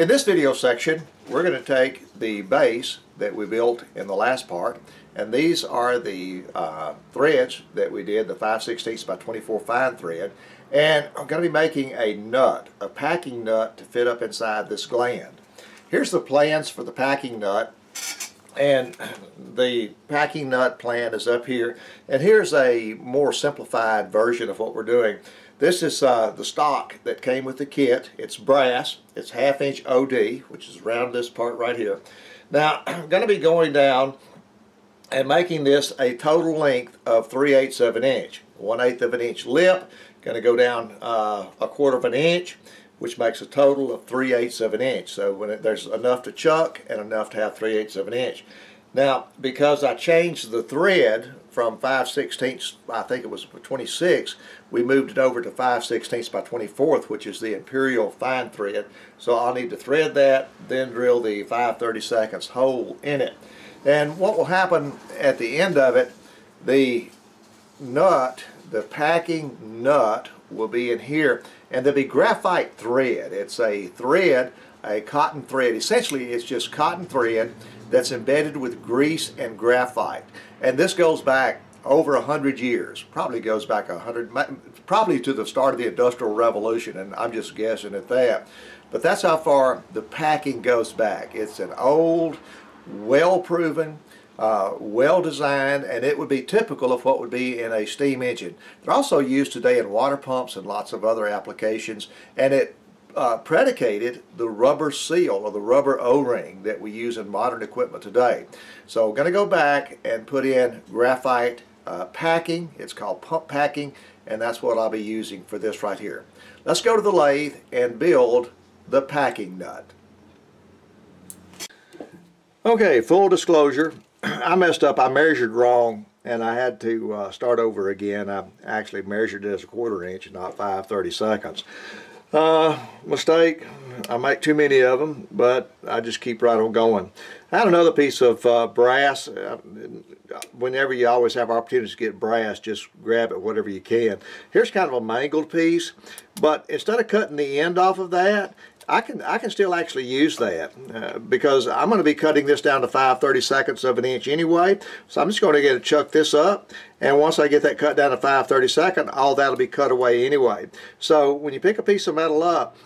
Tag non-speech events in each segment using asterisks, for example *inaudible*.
In this video section, we're going to take the base that we built in the last part, and these are the uh, threads that we did, the 5 16 by 24 fine thread, and I'm going to be making a nut, a packing nut to fit up inside this gland. Here's the plans for the packing nut, and *clears throat* the packing nut plan is up here, and here's a more simplified version of what we're doing. This is uh, the stock that came with the kit. It's brass. It's half inch OD, which is around this part right here. Now, *clears throat* I'm going to be going down and making this a total length of 3 eighths of an inch. 1 eighth of an inch lip, going to go down uh, a quarter of an inch, which makes a total of 3 eighths of an inch. So when it, there's enough to chuck and enough to have 3 eighths of an inch. Now, because I changed the thread from 5 16ths, I think it was 26, we moved it over to 5 16ths by 24th, which is the imperial fine thread. So I'll need to thread that, then drill the 5 32nds hole in it. And what will happen at the end of it, the nut, the packing nut will be in here, and there'll be graphite thread. It's a thread, a cotton thread. Essentially, it's just cotton thread that's embedded with grease and graphite. And this goes back over a hundred years. Probably goes back a hundred, probably to the start of the Industrial Revolution, and I'm just guessing at that. But that's how far the packing goes back. It's an old, well-proven, uh, well designed, and it would be typical of what would be in a steam engine. They're also used today in water pumps and lots of other applications, and it uh, predicated the rubber seal or the rubber O-ring that we use in modern equipment today. So we're going to go back and put in graphite uh, packing. It's called pump packing and that's what I'll be using for this right here. Let's go to the lathe and build the packing nut. Okay, full disclosure, *clears throat* I messed up. I measured wrong and I had to uh, start over again. I actually measured it as a quarter inch, not 5 30 seconds. Uh, mistake. I make too many of them, but I just keep right on going. I had another piece of uh, brass. Uh, whenever you always have opportunities to get brass, just grab it whatever you can. Here's kind of a mangled piece, but instead of cutting the end off of that, I can I can still actually use that uh, because I'm going to be cutting this down to 5 30 seconds of an inch anyway. So I'm just going to get to chuck this up and once I get that cut down to 5 30 second, all that'll be cut away anyway. So when you pick a piece of metal up,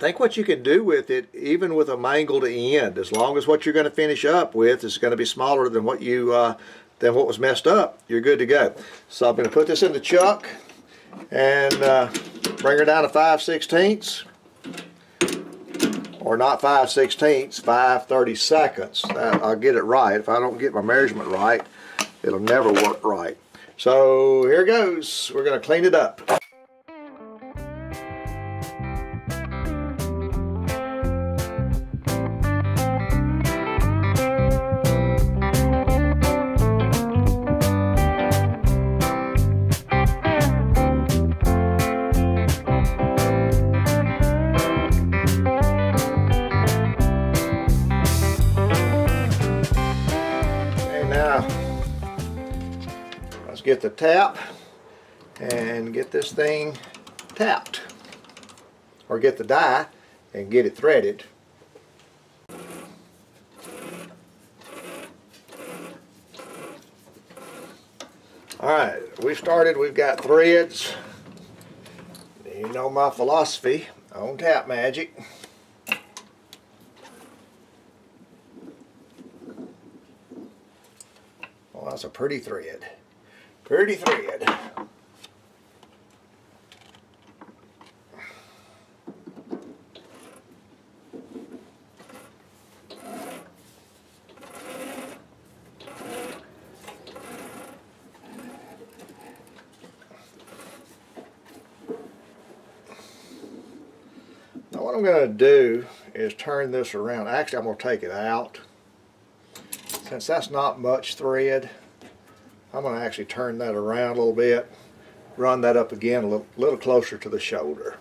think what you can do with it even with a mangled end as long as what you're going to finish up with is going to be smaller than what you uh, than what was messed up you're good to go so I'm going to put this in the chuck and uh, bring her down to 5 16ths or not 5 16ths, 5 30 seconds. I'll get it right. If I don't get my measurement right, it'll never work right. So here goes. We're going to clean it up. Get the tap and get this thing tapped or get the die and get it threaded Alright, we've started, we've got threads. You know my philosophy on tap magic. Well, that's a pretty thread. Pretty thread. Now what I'm going to do is turn this around. Actually, I'm going to take it out. Since that's not much thread, I'm going to actually turn that around a little bit, run that up again a little, little closer to the shoulder.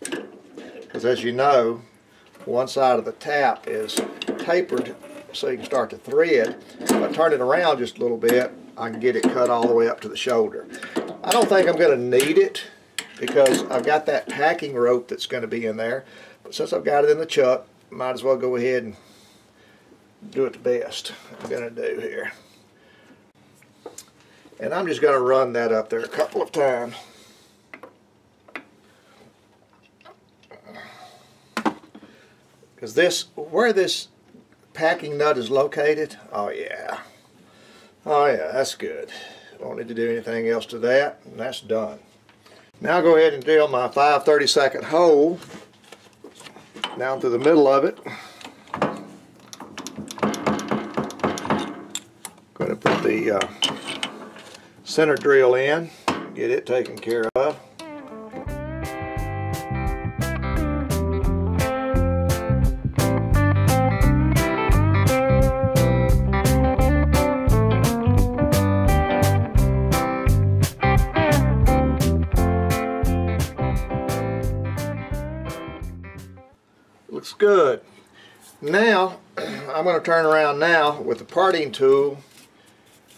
Because as you know, one side of the tap is tapered so you can start to thread. If I turn it around just a little bit, I can get it cut all the way up to the shoulder. I don't think I'm going to need it because I've got that packing rope that's going to be in there. But since I've got it in the chuck, might as well go ahead and do it the best I'm going to do here. And I'm just going to run that up there a couple of times. Because this, where this packing nut is located, oh yeah. Oh yeah, that's good. Don't need to do anything else to that, and that's done. Now go ahead and drill my 5 32nd hole down through the middle of it. Going to put uh, center drill in, get it taken care of. Looks good. Now, *clears throat* I'm going to turn around now with the parting tool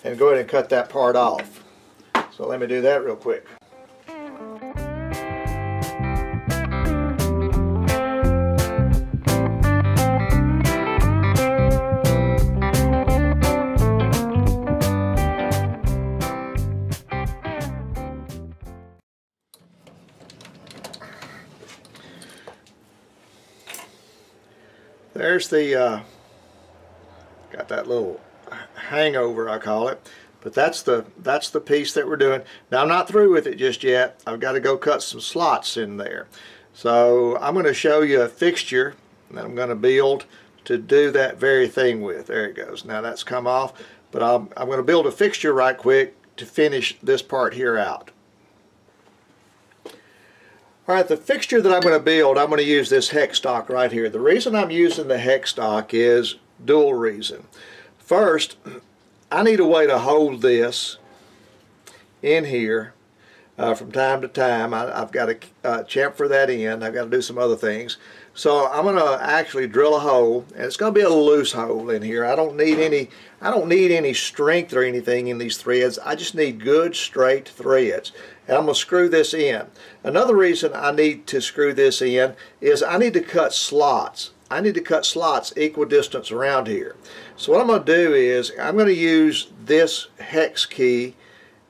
and go ahead and cut that part off. So let me do that real quick. There's the, uh, got that little hangover I call it. But that's the that's the piece that we're doing. Now I'm not through with it just yet. I've got to go cut some slots in there. So I'm going to show you a fixture that I'm going to build to do that very thing with. There it goes. Now that's come off but I'm, I'm going to build a fixture right quick to finish this part here out. Alright, the fixture that I'm going to build, I'm going to use this hex stock right here. The reason I'm using the hex stock is dual reason. First, I need a way to hold this in here uh, from time to time. I, have got to uh, chamfer that in. I've got to do some other things. So I'm going to actually drill a hole, and it's going to be a loose hole in here. I don't need any. I don't need any strength or anything in these threads. I just need good straight threads, and I'm going to screw this in. Another reason I need to screw this in is I need to cut slots. I need to cut slots equal distance around here. So what I'm going to do is I'm going to use this hex key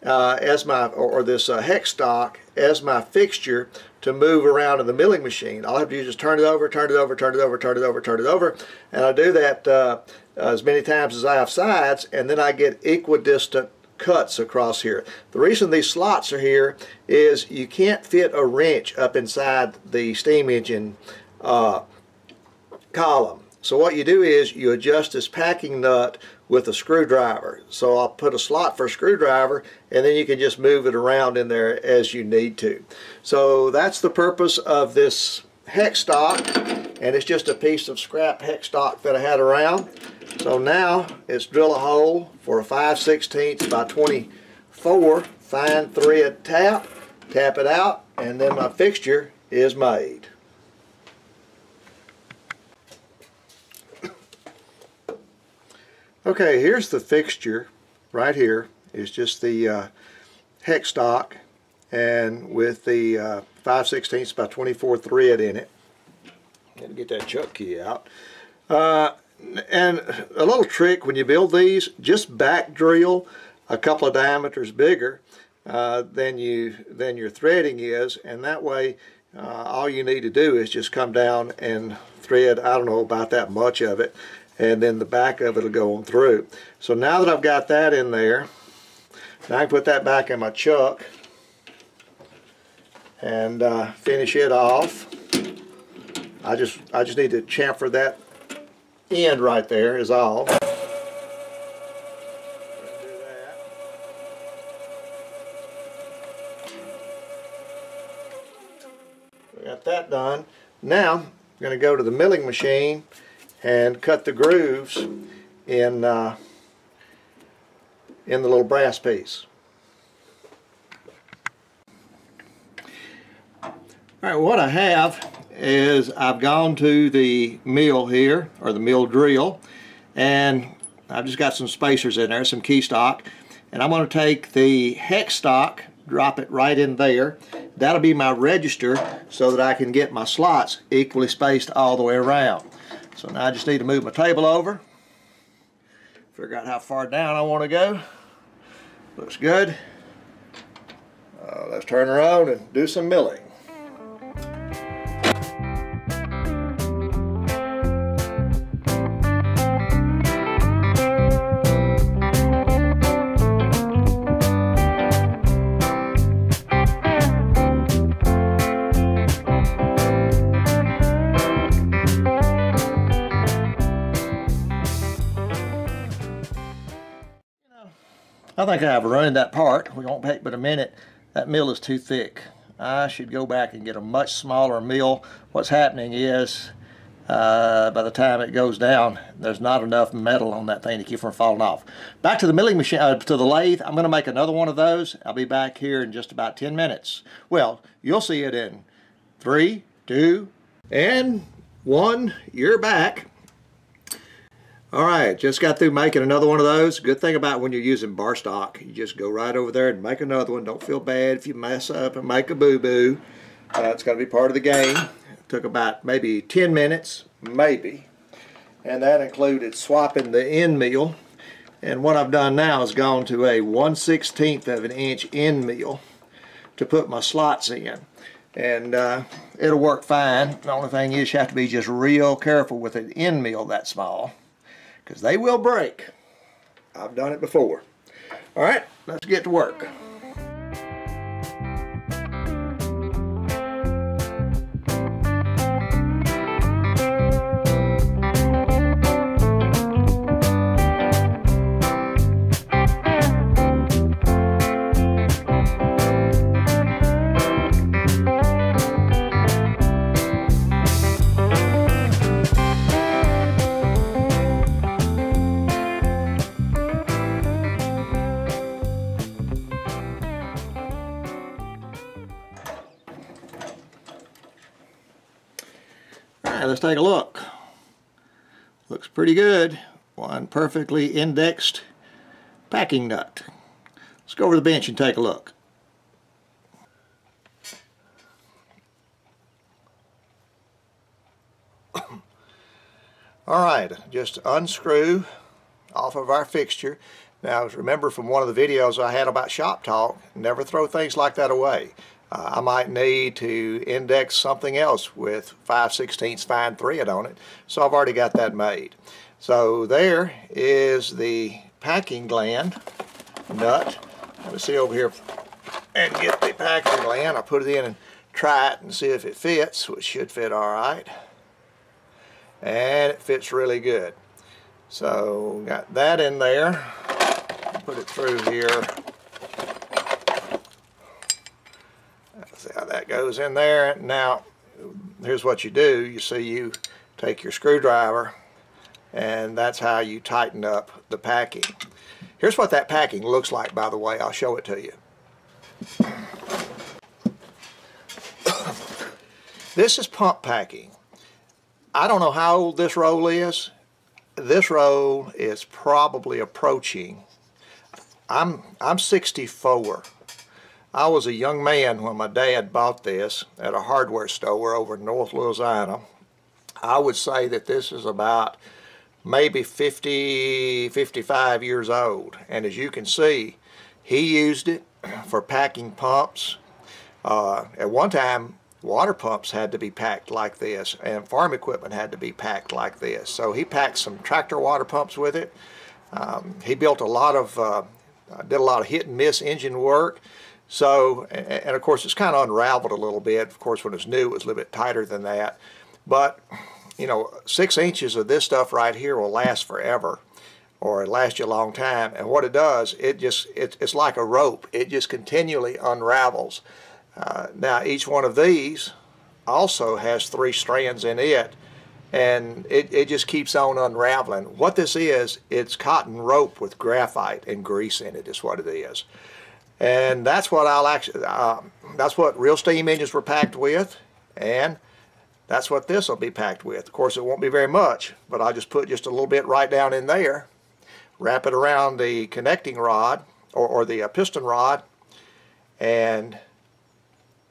uh, as my or, this uh, hex stock as my fixture to move around in the milling machine. All I have to do is just turn it over, turn it over, turn it over, turn it over, turn it over, and I do that uh, as many times as I have sides, and then I get equidistant cuts across here. The reason these slots are here is you can't fit a wrench up inside the steam engine uh, column. So what you do is you adjust this packing nut with a screwdriver. So I'll put a slot for a screwdriver and then you can just move it around in there as you need to. So that's the purpose of this hex stock and it's just a piece of scrap hex stock that I had around. So now it's drill a hole for a 5 16 by 24 fine thread tap, tap it out and then my fixture is made. Okay, here's the fixture right here. It's just the uh, hex stock and with the uh, 5 16 by 24 thread in it. Got to get that chuck key out. Uh, and a little trick when you build these, just back drill a couple of diameters bigger uh, than you than your threading is, and that way uh, all you need to do is just come down and thread, I don't know about that much of it, and then the back of it will go on through. So now that I've got that in there, now I can put that back in my chuck and uh, finish it off. I just I just need to chamfer that end right there is all. We got that done. Now I'm going to go to the milling machine and cut the grooves in uh, in the little brass piece. Alright, what I have is I've gone to the mill here, or the mill drill, and I've just got some spacers in there, some key stock, and I'm going to take the hex stock, drop it right in there, that'll be my register so that I can get my slots equally spaced all the way around. So now I just need to move my table over, figure out how far down I want to go. Looks good. Uh, let's turn around and do some milling. I think I have ruined that part. We won't take but a minute. That mill is too thick. I should go back and get a much smaller mill. What's happening is uh, by the time it goes down, there's not enough metal on that thing to keep from falling off. Back to the milling machine, uh, to the lathe. I'm going to make another one of those. I'll be back here in just about 10 minutes. Well, you'll see it in three, two, and one. You're back. All right, just got through making another one of those. Good thing about when you're using bar stock, you just go right over there and make another one. Don't feel bad if you mess up and make a boo-boo. Uh, it's going to be part of the game. It took about maybe 10 minutes, maybe. And that included swapping the end mill. And what I've done now is gone to a 1 16th of an inch end mill to put my slots in. And uh, it'll work fine. The only thing is you have to be just real careful with an end mill that small because they will break. I've done it before. All right, let's get to work. Let's take a look. Looks pretty good. One perfectly indexed packing nut. Let's go over the bench and take a look. Alright, just unscrew off of our fixture. Now remember from one of the videos I had about shop talk, never throw things like that away. Uh, I might need to index something else with 5 16 fine thread on it. So I've already got that made. So there is the packing gland nut. Let me see over here and get the packing gland. I'll put it in and try it and see if it fits, which should fit all right. And it fits really good. So got that in there. Put it through here See how that goes in there. Now, here's what you do. You see you take your screwdriver and that's how you tighten up the packing. Here's what that packing looks like, by the way. I'll show it to you. *coughs* this is pump packing. I don't know how old this roll is. This roll is probably approaching, I'm, I'm 64. I was a young man when my dad bought this at a hardware store over in North Louisiana. I would say that this is about maybe 50, 55 years old. And as you can see, he used it for packing pumps. Uh, at one time, water pumps had to be packed like this and farm equipment had to be packed like this. So he packed some tractor water pumps with it. Um, he built a lot of, uh, did a lot of hit and miss engine work. So, and of course it's kind of unraveled a little bit. Of course when it's new it was a little bit tighter than that. But, you know, six inches of this stuff right here will last forever or it lasts you a long time. And what it does, it just, it, it's like a rope. It just continually unravels. Uh, now each one of these also has three strands in it and it, it just keeps on unraveling. What this is, it's cotton rope with graphite and grease in it is what it is. And that's what I'll actually, uh, that's what real steam engines were packed with. And that's what this will be packed with. Of course, it won't be very much, but I'll just put just a little bit right down in there, wrap it around the connecting rod or, or the uh, piston rod, and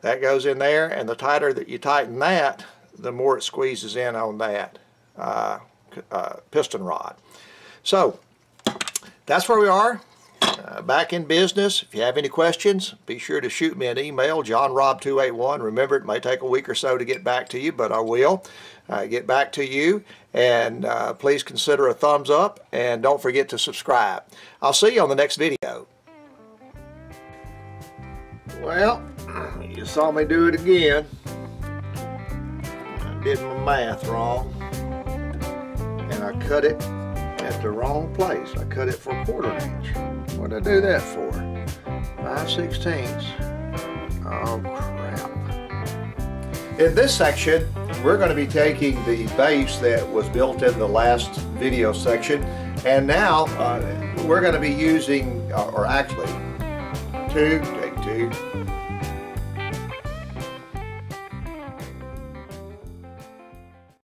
that goes in there and the tighter that you tighten that the more it squeezes in on that uh, uh, piston rod. So that's where we are. Uh, back in business. If you have any questions, be sure to shoot me an email, johnrob281. Remember, it may take a week or so to get back to you, but I will uh, get back to you. And uh, please consider a thumbs up, and don't forget to subscribe. I'll see you on the next video. Well, *clears throat* you saw me do it again. I did my math wrong. And I cut it at the wrong place. I cut it for a quarter inch. What did I do that for? 5 sixteenths. Oh crap. In this section, we're going to be taking the base that was built in the last video section and now uh, we're going to be using, uh, or actually, two, take two,